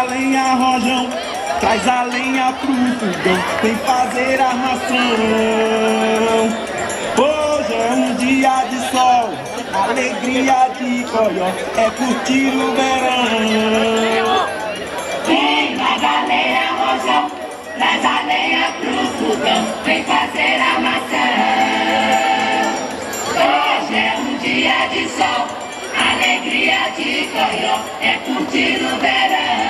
a lenha, rojão. Traz a lenha pro fogão Vem fazer armação Hoje é um dia de sol Alegria de coió É curtir o verão. Vem traz a lenha, rojão. Traz a lenha pro fogão Vem fazer armação Hoje é um dia de sol alegria de Coió é curtir o verão.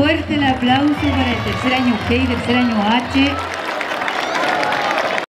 Fuerte el aplauso para el tercer año G y tercer año H.